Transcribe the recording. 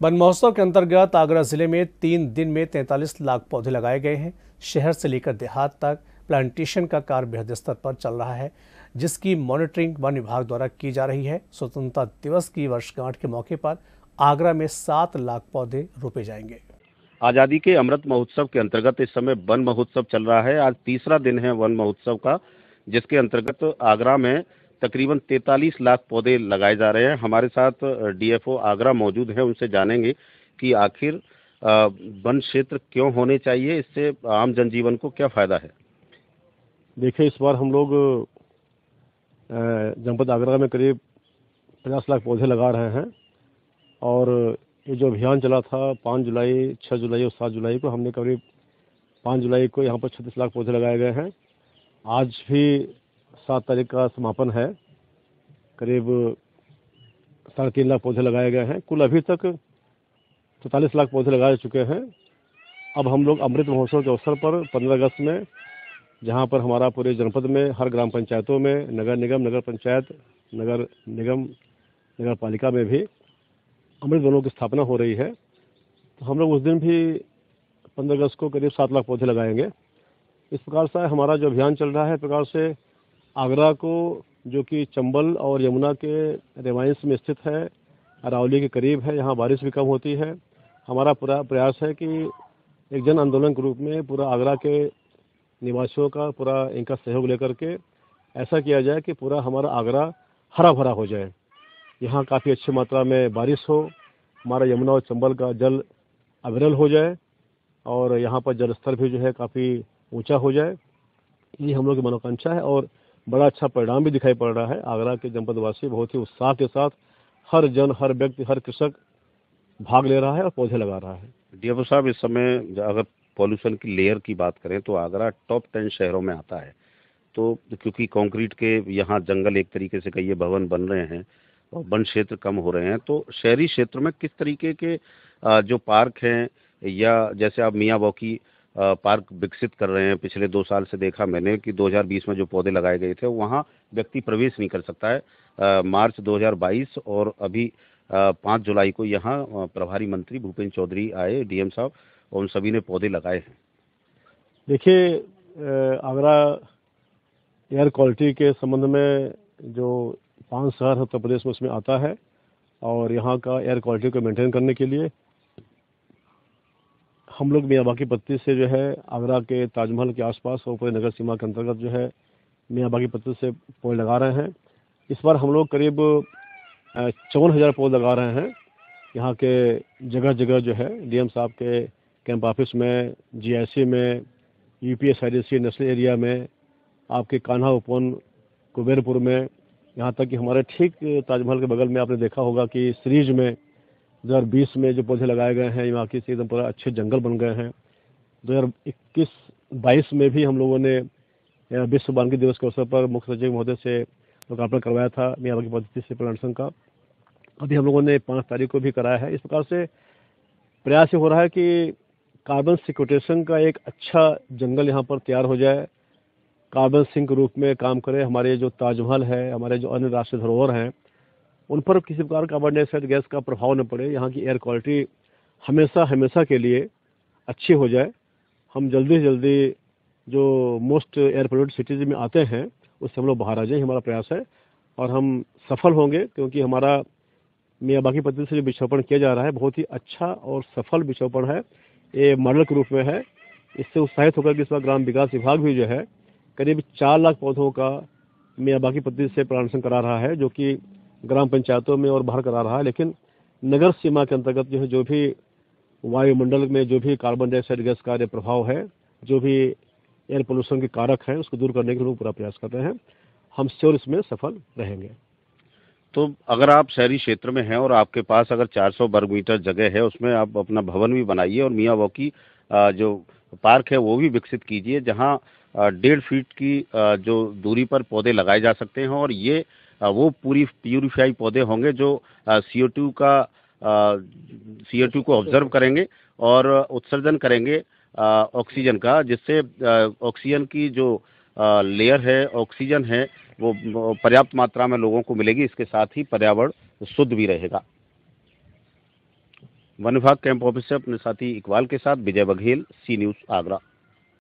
One महोत्सव के अंतर्गत आगरा ज़िले में तीन दिन में 43 लाख पौधे लगाए गए हैं। शहर से लेकर देहात तक प्लांटेशन का कार्य बृहद स्तर पर चल रहा है, जिसकी मॉनिटरिंग वन विभाग द्वारा की जा रही है। स्वतंत्रता दिवस की वर्षगांठ के मौके पर आगरा में सात लाख पौधे रोपे जाएँगे। आज़ादी के अमृत महोत्सव के अंतर्गत इस समय वन महोत्सव चल रहा है। आज तीसरा दिन है वन महोत्सव का, जिसके अंतर्गत आगरा में तकरीबन 43 लाख पौधे लगाए जा रहे हैं। हमारे साथ डीएफओ आगरा मौजूद है, उनसे जानेंगे कि आखिर वन क्षेत्र क्यों होने चाहिए, इससे आम जनजीवन को क्या फ़ायदा है? देखिए, इस बार हम लोग जनपद आगरा में करीब पचास लाख पौधे लगा रहे हैं और ये जो अभियान चला था, पाँच जुलाई छः जुलाई और सात जुलाई को, हमने करीब पाँच जुलाई को यहाँ पर छत्तीस लाख पौधे लगाए गए हैं। आज भी सात तारीख का समापन है। करीब साढ़े तीन लाख पौधे लगाए गए हैं। कुल अभी तक सैंतालीस लाख पौधे लगाए चुके हैं। अब हम लोग अमृत महोत्सव के अवसर पर पंद्रह अगस्त में, जहाँ पर हमारा पूरे जनपद में, हर ग्राम पंचायतों में, नगर निगम, नगर पंचायत, नगर निगम, नगर पालिका में भी अमृत वनों की स्थापना हो रही है। तो हम लोग उस दिन भी पंद्रह अगस्त को करीब सात लाख पौधे लगाएँगे। इस प्रकार से हमारा जो अभियान चल रहा है प्रकार से आगरा को, जो कि चंबल और यमुना के रेवाइंस में स्थित है, अरावली के करीब है, यहाँ बारिश भी कम होती है। हमारा पूरा प्रयास है कि एक जन आंदोलन के रूप में पूरा आगरा के निवासियों का पूरा इनका सहयोग लेकर के ऐसा किया जाए कि पूरा हमारा आगरा हरा भरा हो जाए। यहाँ काफ़ी अच्छी मात्रा में बारिश हो, हमारा यमुना और चंबल का जल अविरल हो जाए और यहाँ पर जल स्तर भी जो है काफ़ी ऊँचा हो जाए। ये हम लोग की मनोकांक्षा है और बड़ा अच्छा परिणाम भी दिखाई पड़ रहा है। आगरा के जनपदवासी बहुत ही उत्साह के साथ हर जन, हर व्यक्ति, हर कृषक भाग ले रहा है और पौधे लगा रहा है। डीएफओ साहब, इस समय अगर पॉल्यूशन की लेयर की बात करें तो आगरा टॉप टेन शहरों में आता है। तो क्योंकि कंक्रीट के यहाँ जंगल एक तरीके से कहिए भवन बन रहे हैं और वन क्षेत्र कम हो रहे हैं तो शहरी क्षेत्र में किस तरीके के जो पार्क हैं या जैसे आप मियाँ बॉकी पार्क विकसित कर रहे हैं। पिछले दो साल से देखा मैंने कि 2020 में जो पौधे लगाए गए थे वहाँ व्यक्ति प्रवेश नहीं कर सकता है। आ, मार्च 2022 और अभी पाँच जुलाई को यहाँ प्रभारी मंत्री भूपेंद्र चौधरी आए डीएम साहब और उन सभी ने पौधे लगाए हैं। देखिए आगरा एयर क्वालिटी के संबंध में जो पाँच शहर उत्तर प्रदेश में उसमें आता है और यहाँ का एयर क्वालिटी को मेंटेन करने के लिए हम लोग मियाँ पत्ती से जो है आगरा के ताजमहल के आसपास और पूरे नगर सीमा के अंतर्गत जो है मियाँ बाकी पत्ती से पौधे लगा रहे हैं। इस बार हम लोग करीब चौवन हज़ार पौधे लगा रहे हैं। यहाँ के जगह जगह जो है डीएम साहब के कैंप ऑफ़िस में, जीआईसी में, यूपीएस आई नेशनल एरिया में, आपके कान्हा उपवन, कुबेरपुर में, यहाँ तक कि हमारे ठीक ताजमहल के बगल में आपने देखा होगा कि सीरीज़ में 2020 में जो पौधे लगाए गए हैं, यहाँ की एकदम पूरा अच्छे जंगल बन गए हैं। 2021 22 में भी हम लोगों ने विश्व बानगी दिवस के अवसर पर मुख्य सचिव महोदय से लोकार्पण करवाया था मियाँ की पद्धति से प्लांटेशन का। अभी हम लोगों ने पाँच तारीख को भी कराया है। इस प्रकार से प्रयास ये हो रहा है कि कार्बन सिक्वेटेशन का एक अच्छा जंगल यहाँ पर तैयार हो जाए। कार्बन सिंक रूप में काम करे। हमारे जो ताजमहल है, हमारे जो अन्य राष्ट्रीय धरोहर हैं उन पर किसी प्रकार कार्बन डाइऑक्साइड गैस का प्रभाव न पड़े। यहाँ की एयर क्वालिटी हमेशा हमेशा के लिए अच्छी हो जाए। हम जल्दी से जल्दी जो मोस्ट एयर पोल्यूटेड सिटीज़ में आते हैं, उससे हम लोग बाहर आ जाए, हमारा प्रयास है। और हम सफल होंगे, क्योंकि हमारा मियाँ बाकी पद्धति से जो बिछोपण किया जा रहा है, बहुत ही अच्छा और सफल बिछोपण है। ये मॉडल के रूप में है। इससे उत्साहित होकर कि इस बार ग्राम विकास विभाग भी जो है, करीब चार लाख पौधों का मियाँ बाकी पद्धति से प्लांटेशन करा रहा है, जो कि ग्राम पंचायतों में और बाहर करा रहा है, लेकिन नगर सीमा के अंतर्गत जो है, जो भी वायुमंडल में जो भी कार्बन डाइऑक्साइड गैस का प्रभाव है, जो भी एयर पोल्यूशन के कारक हैं, उसको दूर करने के लिए पूरा प्रयास कर रहे हैं। हम श्योर इसमें सफल रहेंगे। तो अगर आप शहरी क्षेत्र में हैं और आपके पास अगर 400 वर्ग मीटर जगह है, उसमें आप अपना भवन भी बनाइए और मियाँ वॉकी जो पार्क है, वो भी विकसित कीजिए, जहाँ डेढ़ फीट की जो दूरी पर पौधे लगाए जा सकते हैं। और ये वो पूरी प्यूरिफाई पौधे होंगे जो सी का सी टू को ऑब्ज़र्व करेंगे और उत्सर्जन करेंगे ऑक्सीजन का, जिससे ऑक्सीजन की जो लेयर है ऑक्सीजन है, वो पर्याप्त मात्रा में लोगों को मिलेगी। इसके साथ ही पर्यावरण शुद्ध भी रहेगा। वन विभाग कैंप ऑफिसर अपने साथी इकबाल के साथ, विजय बघेल सी न्यूज़ आगरा।